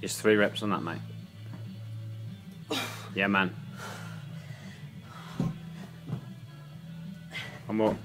Just three reps on that, mate. Yeah, man. One more.